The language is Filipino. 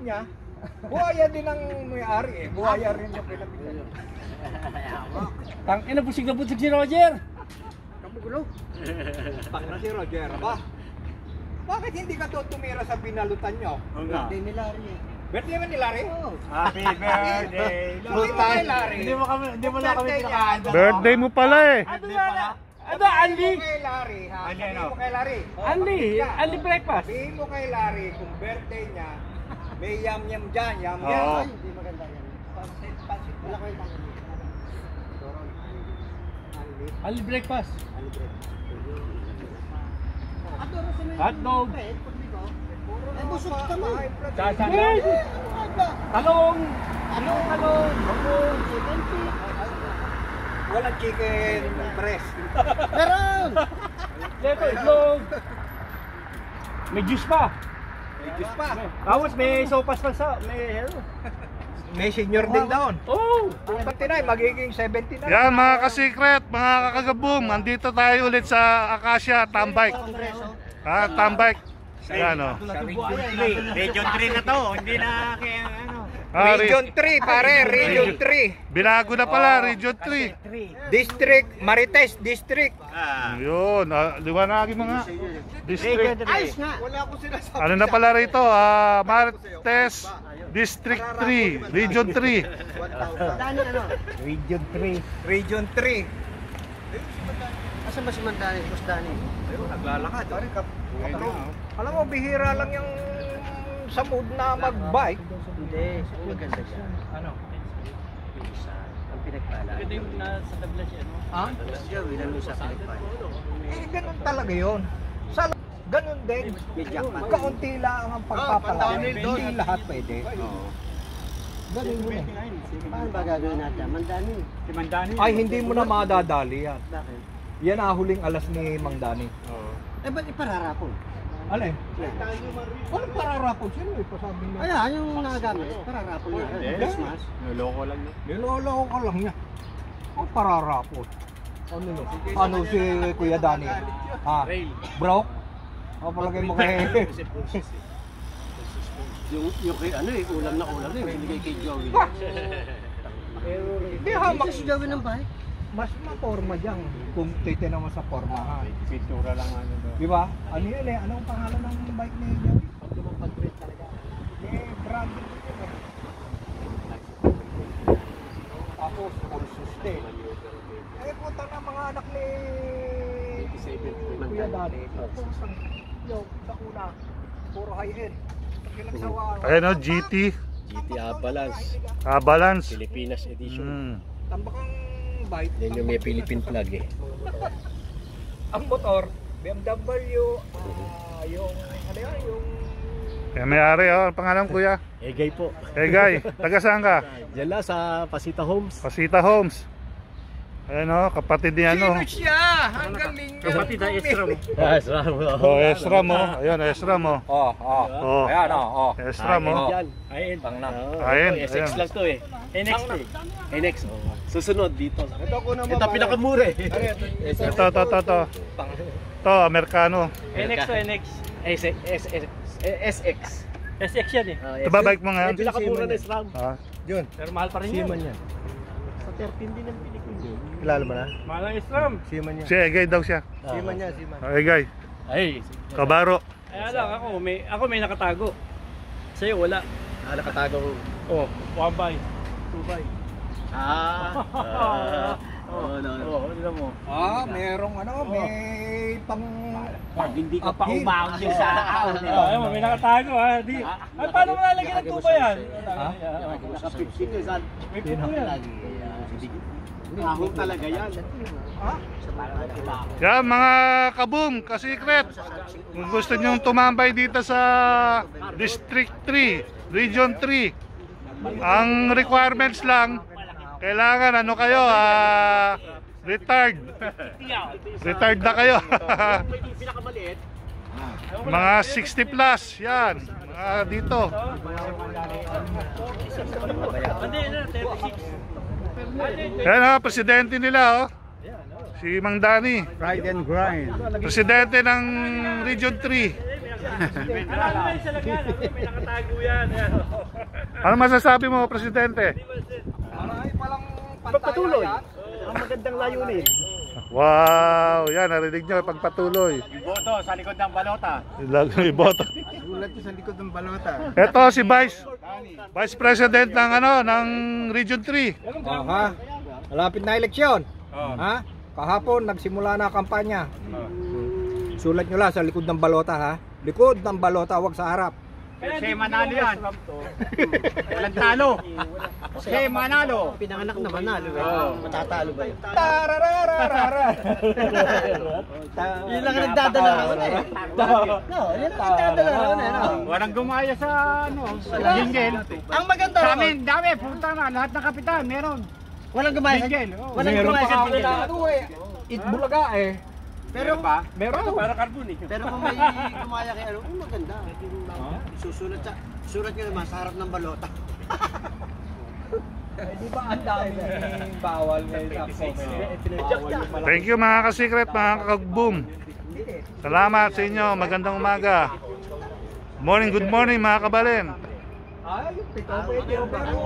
niya. Buhaya din ang may-ari eh. Buhaya rin yung pinapitan. Tang ina busig na busig si Roger. Kamugulo. Pang na si Roger. Ba? Bakit hindi ka to tumira sa binalutan nyo? Oo nga. Birthday ni Larry. Birthday naman ni Larry? Oo. Happy birthday. Sabi mo kay Larry. Hindi mo kami, hindi mo na kami Birthday niya. pinakaanda. Birthday mo pala eh. Ano na? Ano Sabihin Andy? mo kay Larry ha? Andy, Sabihin ano? mo kay Larry. Oh, Andy, ka. Andy breakfast. Sabihin mo kay Larry kung birthday niya, may yam yam dyan, yam Oo. yam. Oh. Hindi maganda yan. Pansit, pansit. Wala ko yung Ali breakfast. Hot dog. Eh, busog ka mo. Sasanay. Talong. Talong, talong. Talong. Walang chicken breast. Meron. Leto, itlog. May juice pa. Tapos may sopas pa sa, may ano. May senior din doon. Oh. Kung 39, magiging 70 na. Yan mga ka-secret, mga kakagabong, andito tayo ulit sa Acacia Tambike. Ah, Tambike. Yan o. Region 3 na to, hindi na kaya ano. Ah, re- Region 3, pare. Region 3. Binago na pala, Region 3. District, Marites District. Ah. Yun, ah, liwanagin mo nga. District. nga. Wala ko sinasabi. Ano na pala rito? Ah, Martes District 3, Region 3. Region 3. Region 3. Asan ba si Mandani? Boss Dani? Ayun, naglalakad. Pare, kap Alam mo, bihira lang yung sa mood na mag-bike. Hindi. Maganda siya. Ano? Ang pinagpala. Pwede yung nasa tabla siya, no? Ha? Siya, wilan mo sa pinagpala. Eh, ganun talaga yun. Sa ganun din. Kaunti lang ang pagpapala. Hindi lahat pwede. Ganun yun eh. Paano ba gagawin natin? Mandani. Si Mandani. Ay, hindi mo na madadali yan. Bakit? Yan ang huling alas ni Mang Dani. Oo. Eh, ba't ipararapon? Alin? Yan. Anong pararapon? Sino eh? Pasabi niya. Ayan, yung nagagamit. Pararapon na. Hindi. Christmas. Naloko lang no. Niloloko ka lang niya. Ang pararapon. Ano no? Ano si Kuya Dani? Ha? Bro? O palagay mo kay... Yung, yung kay ano eh, ulam na ulam eh. Binigay kay Joey. Hindi hamak. Kasi si Joey ng bahay. Mas maporma dyan kung titinan mo sa pormahan. Pintura lang ano doon. Di ba? Ano yun eh? Anong pangalan ng bike ni Joey? Eh, brand yun eh. Tapos, full sustain. Eh, puta na mga anak ni Kuya Dani. Pusang, yo, sa una, puro high-end. Pinagsawa, Ayan o, GT. GTA Balance. Ah, balance. Pilipinas Edition. Mm. Tambak ang bike. Yan yung may Philippine flag eh. Ang motor, BMW, ah, yung, ano yan, yung Eh, may ari oh, ang pangalan kuya. Egay po. Eh, guy, taga saan ka? Diyan sa Pasita Homes. Pasita Homes. Ayan o, kapatid ni ano. Sino siya? Ang galing ka. Kapatid na extra mo. Ah, salamat. Oh, Esra mo. Ayun, Esra mo. Oh, oh. Oh, Ayan, oh, oh. Esra mo. Yan. Ayun. Pang na. Ayun, SX ayun. lang to eh. NXT. NX. Oh. Susunod dito. Ito ko naman. Ito pinakamura eh. Ito, ito, ito, ito. Ito, Amerikano. NX to NX. SX. SX. Yan eh. Ah, Ito ba bike mo ngayon? Pinakamura na SRAM. Ah, Pero mahal pa rin yan. yan. Sa 13 din ang pinikon yun. Kilala mo na? Mahal ang Islam. Siman niya. si Egay daw siya. Siman niya, siman. Oh, Egay. Ay. Kabaro. Kaya lang ako, may, ako may nakatago. Sa'yo wala. Ah, nakatago. Oh, one buy. Two buy. Ah. ah. Oh, no, no. Oh, ano mo? Ah, merong ano, may pang... Pag hindi ka pa umahon din sa ahon. Oh, ayun, may nakatago ha. Di. Ay, paano mo lalagyan ng tuba yan? Ha? Naka 15 eh, saan? May puto yan. Ahon talaga yan. Ha? Yan mga kaboom, ka-secret. Kung gusto nyong tumambay dito sa District 3, Region 3, ang requirements lang, kailangan ano kayo, ah, retired. Retired na kayo. Pinakamaliit, mga 60 plus, yan. Mga dito. Hindi, ano, 36. Yan ha, presidente nila oh. Si Mang Dani. Ride and grind. Presidente ng Region 3. Marami na yung salagyan. Ako, May nakatago yan. Ayan. Ano masasabi mo, Presidente? Pagpatuloy. Ang magandang layunin. Wow, yan, narinig nyo, pagpatuloy. Yung boto sa likod ng balota. Iboto. Sulat sa likod ng balota. Ito si Vice, Vice President ng ano, ng Region 3. Oh, ha? Malapit na eleksyon. Ha? Kahapon nagsimula na kampanya. Sulat nyo lang sa likod ng balota ha. Likod ng balota, wag sa harap. Siya manalo yan. Walang talo. Siya manalo. Pinanganak na manalo eh. Matatalo ba yun? Tararararara. Yun lang ang nagdadala raon eh. No, yun lang ang nagdadala raon eh. no? Walang gumaya sa ano, sa jingle. Ang maganda Sa raon, amin, dami, punta na, lahat ng kapitan, meron. walang gumaya sa Jingle, oh. Walang Meron gumaya pa sa ako jingle. na ano eh. It Bulaga eh. Pero, pa? Meron. Para carbon eh. pero kung may gumaya kay ano, oh, maganda. Susulat sa, sulat nyo naman sa harap ng balota. Eh, di ba ang daming bawal ngayon sa comment? Yung. Thank you mga kasikret, mga kakaboom. Salamat sa inyo, magandang umaga. Morning, good morning mga kabalin. Ay, yung pito, yung pero